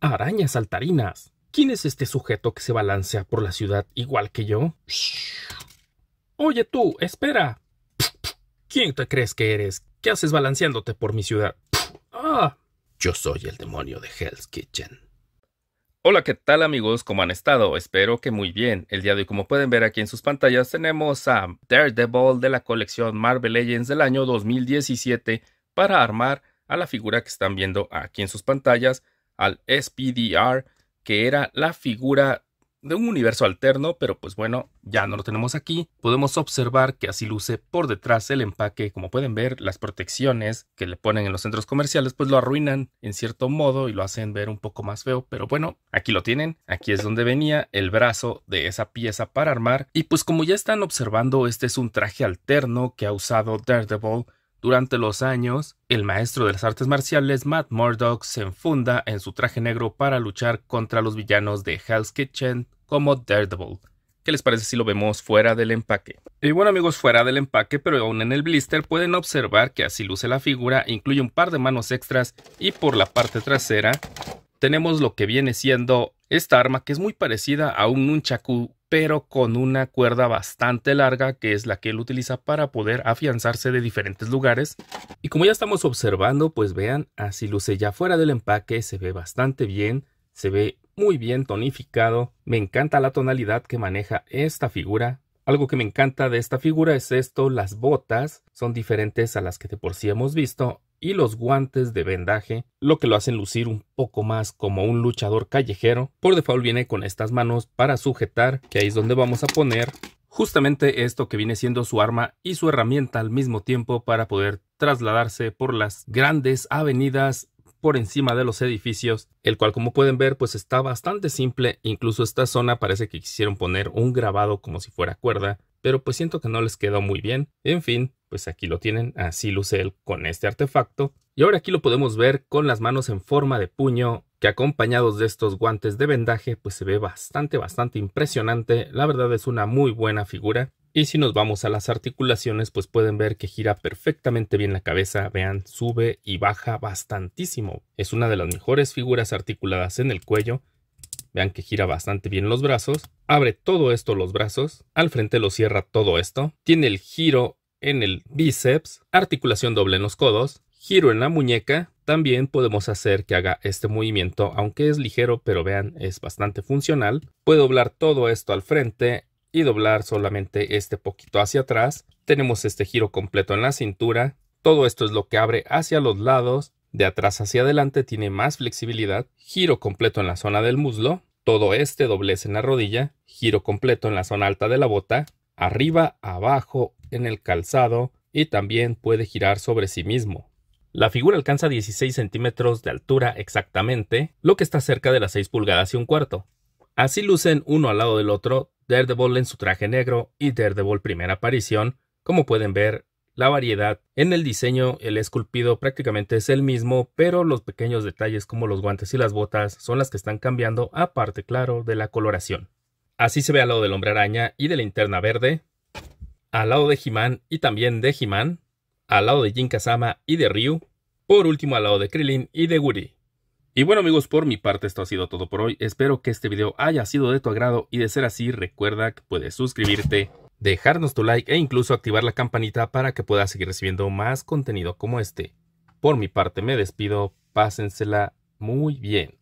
Arañas saltarinas. ¿Quién es este sujeto que se balancea por la ciudad igual que yo? Oye tú, espera. ¿Quién te crees que eres? ¿Qué haces balanceándote por mi ciudad? Ah, yo soy el demonio de Hell's Kitchen. Hola, ¿qué tal amigos? ¿Cómo han estado? Espero que muy bien. El día de hoy, como pueden ver aquí en sus pantallas, tenemos a Daredevil de la colección Marvel Legends del año 2017 para armar a la figura que están viendo aquí en sus pantallas, al SPDR, que era la figura de un universo alterno, pero pues bueno, ya no lo tenemos aquí. Podemos observar que así luce por detrás el empaque. Como pueden ver, las protecciones que le ponen en los centros comerciales pues lo arruinan en cierto modo y lo hacen ver un poco más feo. Pero bueno, aquí lo tienen. Aquí es donde venía el brazo de esa pieza para armar. Y pues como ya están observando, este es un traje alterno que ha usado Daredevil durante los años, el maestro de las artes marciales Matt Murdock se enfunda en su traje negro para luchar contra los villanos de Hell's Kitchen como Daredevil. ¿Qué les parece si lo vemos fuera del empaque? Y bueno amigos, fuera del empaque, pero aún en el blister pueden observar que así luce la figura, incluye un par de manos extras y por la parte trasera tenemos lo que viene siendo esta arma que es muy parecida a un nunchaku pero con una cuerda bastante larga que es la que él utiliza para poder afianzarse de diferentes lugares. Y como ya estamos observando, pues vean, así luce ya fuera del empaque, se ve bastante bien, se ve muy bien tonificado, me encanta la tonalidad que maneja esta figura. Algo que me encanta de esta figura es esto, las botas son diferentes a las que de por sí hemos visto y los guantes de vendaje, lo que lo hacen lucir un poco más como un luchador callejero. Por default viene con estas manos para sujetar, que ahí es donde vamos a poner justamente esto que viene siendo su arma y su herramienta al mismo tiempo para poder trasladarse por las grandes avenidas por encima de los edificios, el cual como pueden ver pues está bastante simple, incluso esta zona parece que quisieron poner un grabado como si fuera cuerda, pero pues siento que no les quedó muy bien. En fin, pues aquí lo tienen, así luce él con este artefacto. Y ahora aquí lo podemos ver con las manos en forma de puño, que acompañados de estos guantes de vendaje, pues se ve bastante, bastante impresionante. La verdad es una muy buena figura. Y si nos vamos a las articulaciones, pues pueden ver que gira perfectamente bien la cabeza, vean, sube y baja bastantísimo. Es una de las mejores figuras articuladas en el cuello Vean que gira bastante bien los brazos. Abre todo esto los brazos. Al frente lo cierra todo esto. Tiene el giro en el bíceps. Articulación doble en los codos. Giro en la muñeca. También podemos hacer que haga este movimiento, aunque es ligero, pero vean, es bastante funcional. Puede doblar todo esto al frente y doblar solamente este poquito hacia atrás. Tenemos este giro completo en la cintura. Todo esto es lo que abre hacia los lados de atrás hacia adelante tiene más flexibilidad, giro completo en la zona del muslo, todo este doblez en la rodilla, giro completo en la zona alta de la bota, arriba, abajo, en el calzado y también puede girar sobre sí mismo. La figura alcanza 16 centímetros de altura exactamente, lo que está cerca de las 6 pulgadas y un cuarto. Así lucen uno al lado del otro Daredevil en su traje negro y Daredevil primera aparición, como pueden ver la variedad. En el diseño, el esculpido prácticamente es el mismo, pero los pequeños detalles como los guantes y las botas son las que están cambiando, aparte, claro, de la coloración. Así se ve al lado del hombre araña y de la linterna verde, al lado de He-Man y también de He-Man, al lado de Jin Kazama y de Ryu, por último al lado de Krillin y de Woody. Y bueno amigos, por mi parte esto ha sido todo por hoy. Espero que este video haya sido de tu agrado y de ser así recuerda que puedes suscribirte, dejarnos tu like e incluso activar la campanita para que puedas seguir recibiendo más contenido como este. Por mi parte me despido, pásensela muy bien.